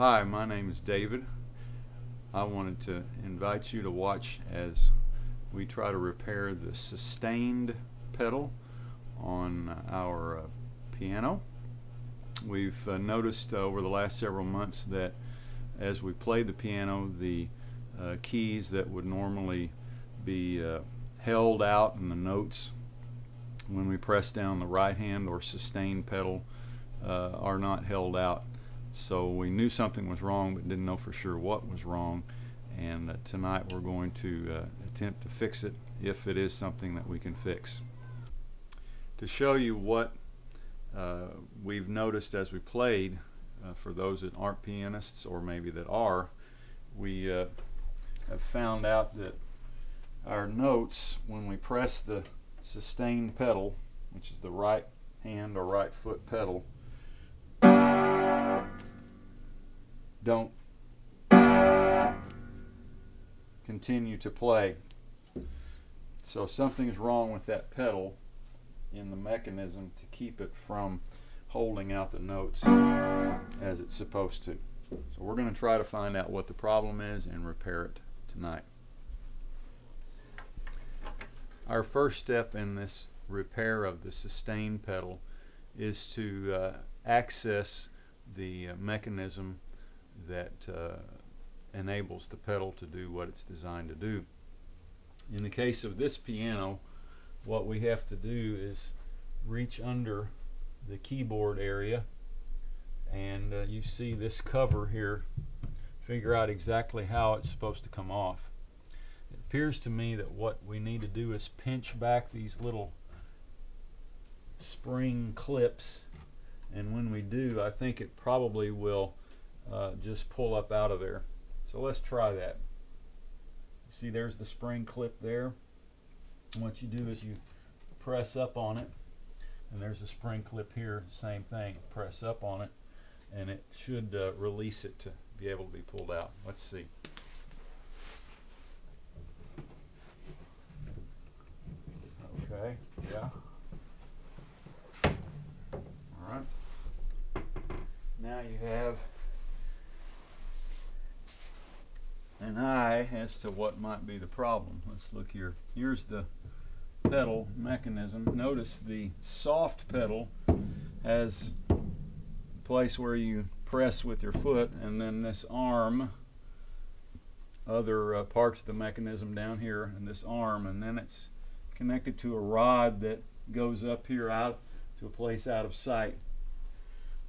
Hi, my name is David. I wanted to invite you to watch as we try to repair the sustained pedal on our uh, piano. We've uh, noticed uh, over the last several months that as we play the piano, the uh, keys that would normally be uh, held out in the notes when we press down the right hand or sustained pedal uh, are not held out. So we knew something was wrong but didn't know for sure what was wrong and uh, tonight we're going to uh, attempt to fix it if it is something that we can fix. To show you what uh, we've noticed as we played, uh, for those that aren't pianists or maybe that are, we uh, have found out that our notes, when we press the sustain pedal, which is the right hand or right foot pedal, don't continue to play. So something is wrong with that pedal in the mechanism to keep it from holding out the notes as it's supposed to. So we're going to try to find out what the problem is and repair it tonight. Our first step in this repair of the sustain pedal is to uh, access the uh, mechanism that uh, enables the pedal to do what it's designed to do. In the case of this piano, what we have to do is reach under the keyboard area and uh, you see this cover here figure out exactly how it's supposed to come off it appears to me that what we need to do is pinch back these little spring clips and when we do I think it probably will uh, just pull up out of there. So let's try that. See there's the spring clip there. What you do is you press up on it. And there's a spring clip here same thing. Press up on it and it should uh, release it to be able to be pulled out. Let's see. Okay yeah. All right. Now you have an eye as to what might be the problem let's look here here's the pedal mechanism. Notice the soft pedal has a place where you press with your foot and then this arm other uh, parts of the mechanism down here and this arm and then it's connected to a rod that goes up here out to a place out of sight.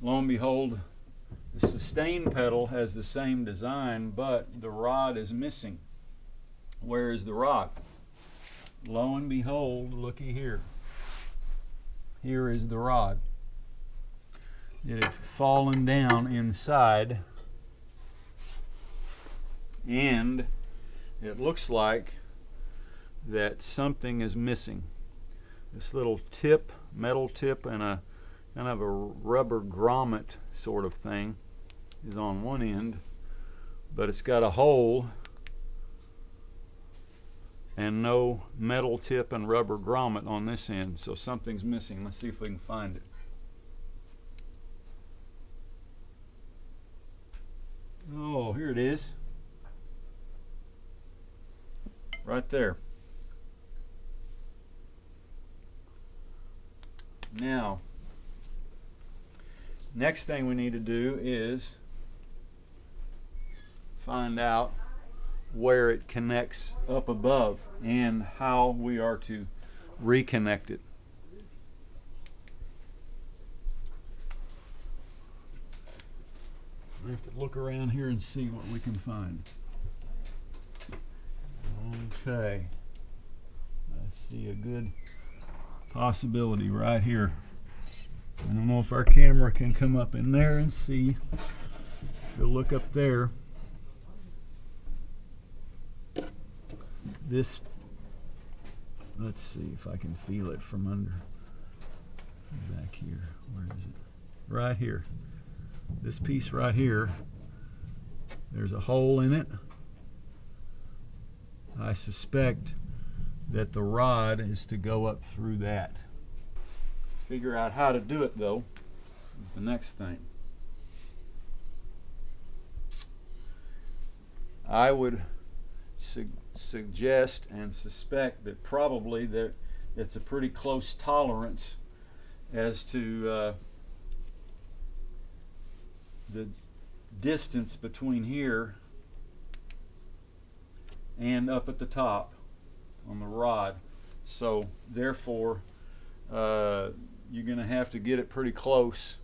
Lo and behold the sustain pedal has the same design but the rod is missing. Where is the rod? lo and behold, looky here. Here is the rod. It had fallen down inside, and it looks like that something is missing. This little tip, metal tip, and a kind of a rubber grommet sort of thing is on one end, but it's got a hole and no metal tip and rubber grommet on this end so something's missing. Let's see if we can find it. Oh here it is. Right there. Now next thing we need to do is find out where it connects up above and how we are to reconnect it. We have to look around here and see what we can find. Okay. I see a good possibility right here. I don't know if our camera can come up in there and see. If you look up there, this let's see if I can feel it from under back here where is it? Right here. This piece right here there's a hole in it. I suspect that the rod is to go up through that. Figure out how to do it though is the next thing. I would suggest and suspect that probably there it's a pretty close tolerance as to uh, the distance between here and up at the top on the rod. So therefore, uh, you're going to have to get it pretty close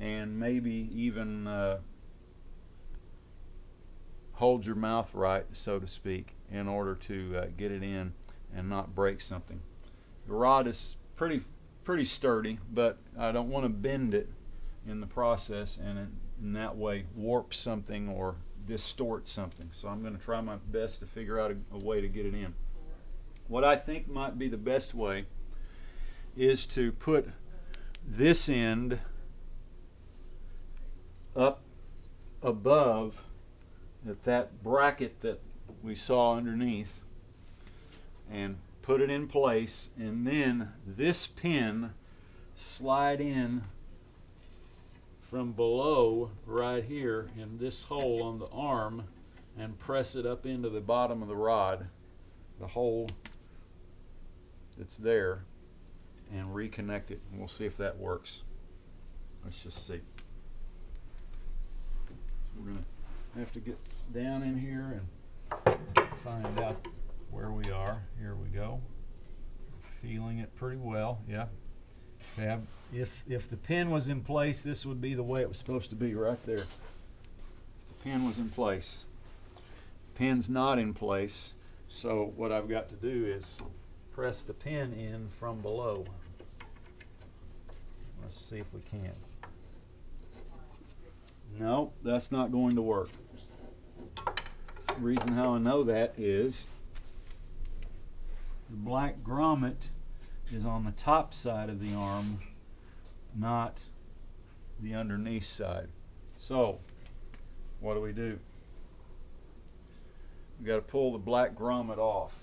and maybe even uh, hold your mouth right, so to speak, in order to uh, get it in and not break something. The rod is pretty pretty sturdy, but I don't want to bend it in the process and in, in that way warp something or distort something. So I'm going to try my best to figure out a, a way to get it in. What I think might be the best way is to put this end up above at that bracket that we saw underneath and put it in place and then this pin slide in from below right here in this hole on the arm and press it up into the bottom of the rod the hole that's there and reconnect it. And we'll see if that works. Let's just see. So we're gonna have to get down in here and find out where we are. Here we go. Feeling it pretty well, yeah. Okay, if, if the pin was in place, this would be the way it was supposed to be right there. If the pin was in place. Pin's not in place, so what I've got to do is press the pin in from below. Let's see if we can. No, that's not going to work. Reason how I know that is the black grommet is on the top side of the arm, not the underneath side. So, what do we do? We got to pull the black grommet off.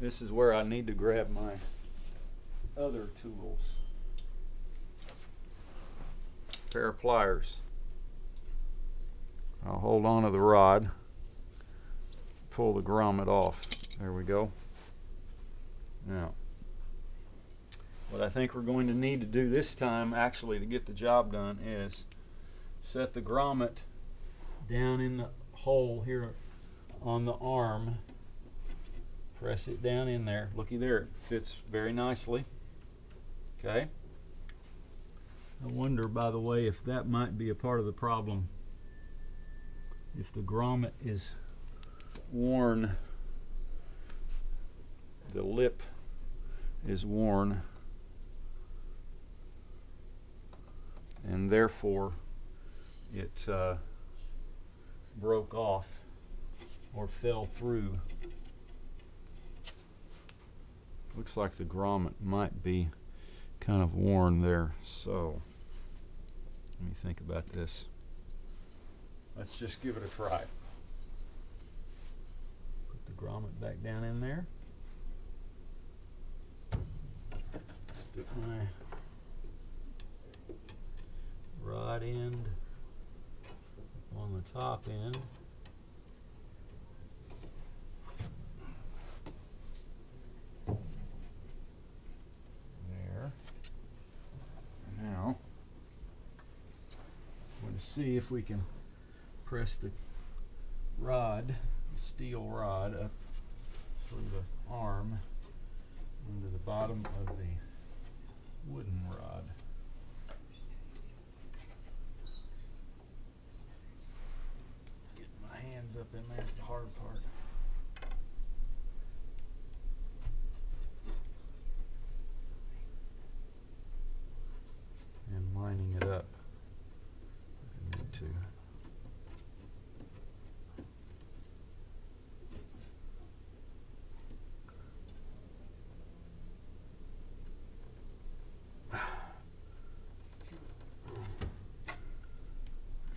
This is where I need to grab my other tools. Pair of pliers. I'll hold on to the rod, pull the grommet off. There we go. Now, what I think we're going to need to do this time, actually, to get the job done, is set the grommet down in the hole here on the arm. Press it down in there. Looky there, it fits very nicely. Okay. I wonder, by the way, if that might be a part of the problem. If the grommet is worn the lip is worn and therefore it uh, broke off or fell through. Looks like the grommet might be kind of worn there. So let me think about this. Let's just give it a try. Put the grommet back down in there. stick my rod end on the top end. There. Now, I'm going to see if we can press the rod, the steel rod, up through the arm into the bottom of the wooden rod. Getting my hands up in there is the hard part. And lining it up. I need to.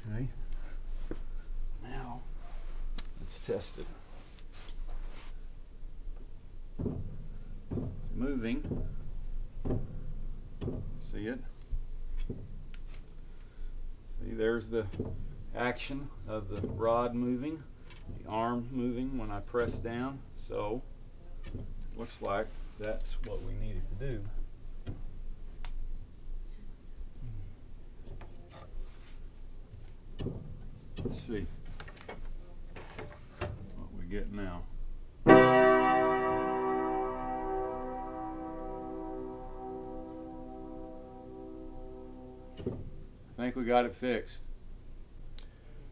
Okay. Now, let's test it. It's moving. See it? See, there's the action of the rod moving, the arm moving when I press down. So looks like that's what we needed to do. Hmm. Let's see we get now. I think we got it fixed.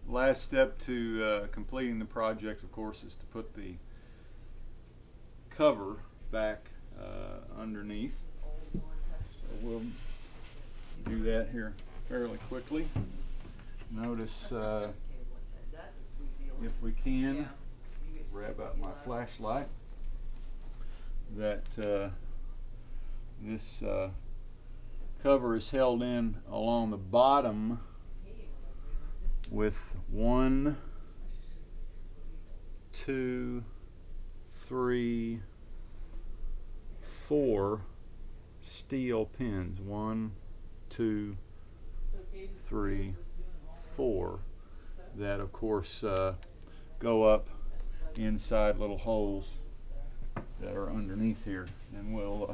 Last step to uh, completing the project, of course, is to put the cover back uh, underneath. So we'll do that here fairly quickly. Notice uh, if we can, grab out my flashlight, that uh, this uh, cover is held in along the bottom with one, two, three, four steel pins. One, two, three, four. That, of course, uh, go up inside little holes that are underneath here. And we'll, uh,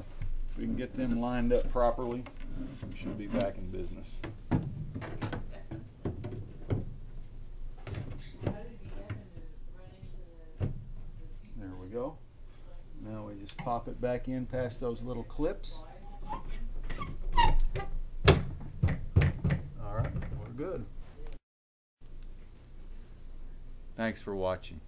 if we can get them lined up properly, we should be back in business. There we go. Now we just pop it back in past those little clips. All right, we're good. Thanks for watching.